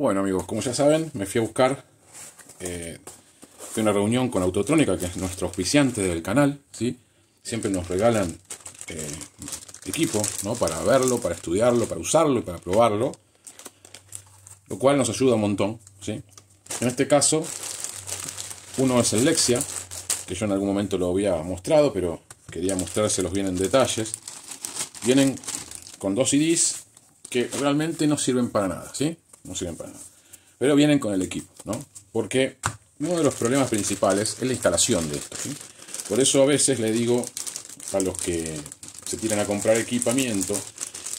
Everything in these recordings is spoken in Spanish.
Bueno amigos, como ya saben, me fui a buscar, eh, una reunión con Autotrónica, que es nuestro auspiciante del canal, ¿sí? Siempre nos regalan eh, equipo, ¿no? Para verlo, para estudiarlo, para usarlo y para probarlo, lo cual nos ayuda un montón, ¿sí? En este caso, uno es el Lexia, que yo en algún momento lo había mostrado, pero quería mostrárselos bien en detalles. Vienen con dos CDs que realmente no sirven para nada, ¿sí? No sirven para nada. Pero vienen con el equipo, ¿no? Porque uno de los problemas principales es la instalación de esto. Por eso a veces le digo a los que se tiran a comprar equipamiento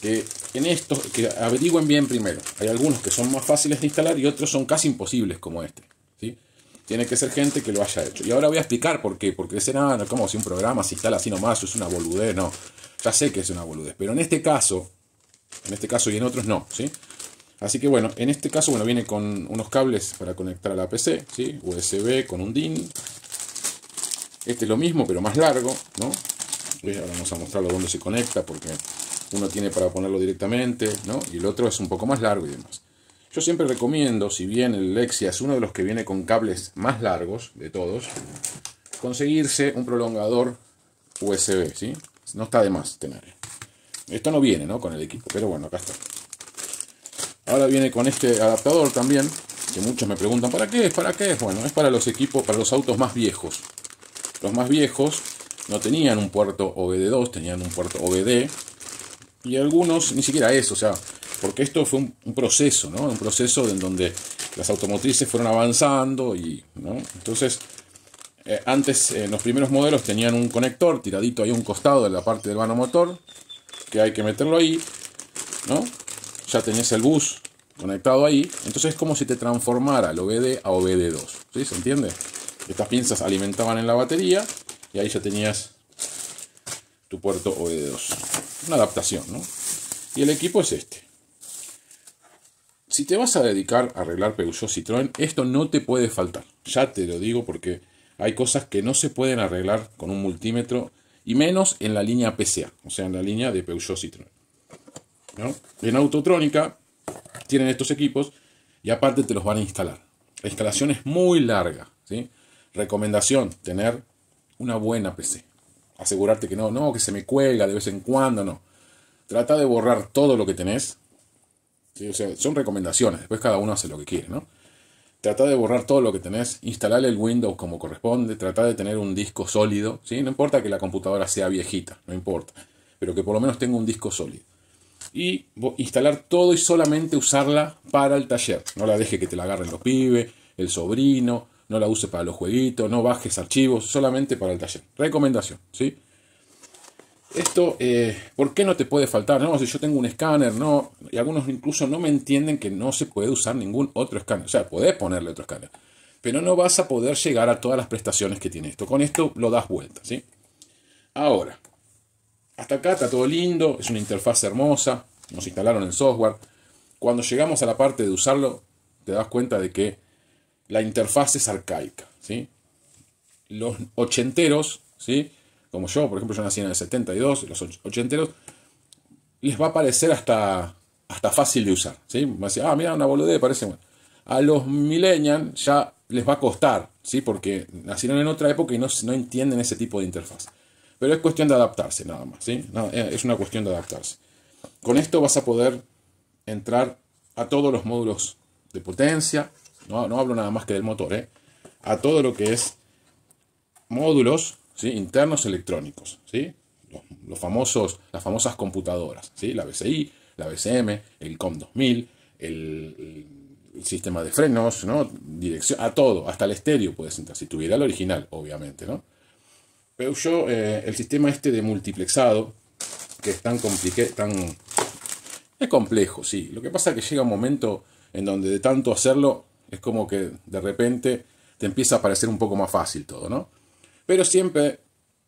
que en esto que averigüen bien primero. Hay algunos que son más fáciles de instalar y otros son casi imposibles como este. ¿sí? Tiene que ser gente que lo haya hecho. Y ahora voy a explicar por qué. Porque dicen, ah, como si un programa se instala así nomás, es una boludez. No, ya sé que es una boludez. Pero en este caso, en este caso y en otros no. ¿sí? Así que bueno, en este caso bueno, viene con unos cables para conectar a la PC, ¿sí? USB con un DIN. Este es lo mismo, pero más largo, ¿no? Ahora vamos a mostrarlo dónde se conecta, porque uno tiene para ponerlo directamente, ¿no? Y el otro es un poco más largo y demás. Yo siempre recomiendo, si bien el Lexia es uno de los que viene con cables más largos de todos, conseguirse un prolongador USB, ¿sí? No está de más tener. Esto no viene, ¿no? Con el equipo, pero bueno, acá está. Ahora viene con este adaptador también, que muchos me preguntan, ¿para qué es? ¿Para qué es? Bueno, es para los equipos, para los autos más viejos. Los más viejos no tenían un puerto OBD2, tenían un puerto OBD. Y algunos ni siquiera eso, o sea, porque esto fue un, proceso, ¿no? Un proceso en donde las automotrices fueron avanzando y. Entonces, eh, antes, en los primeros modelos tenían un conector tiradito ahí a un costado de la parte del vano motor, que hay que meterlo ahí, ¿no? Ya tenés el bus conectado ahí, entonces es como si te transformara el OBD a OBD2, ¿sí? ¿Se entiende? Estas pinzas alimentaban en la batería y ahí ya tenías tu puerto OBD2. Una adaptación, ¿no? Y el equipo es este. Si te vas a dedicar a arreglar Peugeot Citroën, esto no te puede faltar. Ya te lo digo porque hay cosas que no se pueden arreglar con un multímetro y menos en la línea PCA, o sea, en la línea de Peugeot Citroën. ¿No? En Autotrónica tienen estos equipos y aparte te los van a instalar. La instalación es muy larga. ¿sí? Recomendación, tener una buena PC. Asegurarte que no, no, que se me cuelga de vez en cuando, no. Trata de borrar todo lo que tenés. O sea, son recomendaciones, después cada uno hace lo que quiere, ¿no? Trata de borrar todo lo que tenés, instalar el Windows como corresponde, trata de tener un disco sólido, ¿sí? No importa que la computadora sea viejita, no importa, pero que por lo menos tenga un disco sólido y instalar todo y solamente usarla para el taller. No la deje que te la agarren los pibes, el sobrino, no la use para los jueguitos, no bajes archivos, solamente para el taller. Recomendación, ¿sí? Esto, eh, ¿por qué no te puede faltar? No, si yo tengo un escáner, no, y algunos incluso no me entienden que no se puede usar ningún otro escáner. O sea, podés ponerle otro escáner, pero no vas a poder llegar a todas las prestaciones que tiene esto. Con esto lo das vuelta, ¿sí? Ahora, hasta acá está todo lindo, es una interfaz hermosa, nos instalaron el software. Cuando llegamos a la parte de usarlo, te das cuenta de que la interfaz es arcaica. ¿sí? Los ochenteros, ¿sí? como yo, por ejemplo, yo nací en el 72, los ochenteros, les va a parecer hasta, hasta fácil de usar. ¿sí? Va a decir, ah, mira, una boludez, parece bueno. A los millennials ya les va a costar, ¿sí? porque nacieron en otra época y no, no entienden ese tipo de interfaz. Pero es cuestión de adaptarse nada más, ¿sí? Eh, es una cuestión de adaptarse. Con esto vas a poder entrar a todos los módulos de potencia, no, no hablo nada más que del motor, ¿eh? a todo lo que es módulos ¿sí? internos electrónicos, ¿sí? Los, famosos, las famosas computadoras, ¿sí? la BCI, la BCM, el COM2000, el, sistema de frenos, ¿no? dirección, a todo, hasta el estéreo puedes entrar, si tuviera el original, obviamente. ¿no? Peugeot, eh, el sistema este de multiplexado, que es tan tan... Es complejo, sí. Lo que pasa es que llega un momento en donde de tanto hacerlo, es como que de repente te empieza a parecer un poco más fácil todo, ¿no? Pero siempre eh,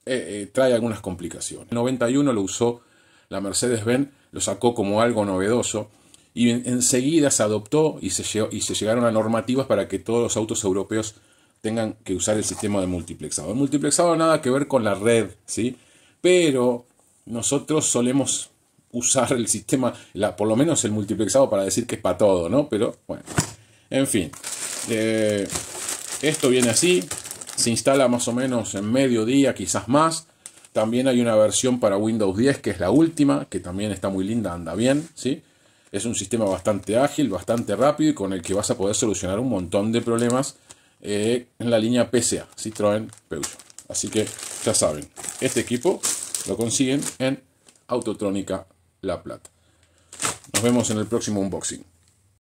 eh, trae algunas complicaciones. En 91 lo usó la Mercedes-Benz, lo sacó como algo novedoso y enseguida se adoptó y se llegaron a normativas para que todos los autos europeos tengan que usar el sistema de multiplexado. El multiplexado nada que ver con la red, ¿sí? Pero nosotros solemos usar el sistema, la, por lo menos el multiplexado para decir que es para todo, ¿no? Pero bueno, En fin, eh, esto viene así, se instala más o menos en medio día, quizás más. También hay una versión para Windows 10 que es la última, que también está muy linda, anda bien, ¿sí? Es un sistema bastante ágil, bastante rápido y con el que vas a poder solucionar un montón de problemas eh, en la línea PCA, Citroën Peugeot. Así que ya saben, este equipo lo consiguen en Autotrónica La Plata. Nos vemos en el próximo unboxing.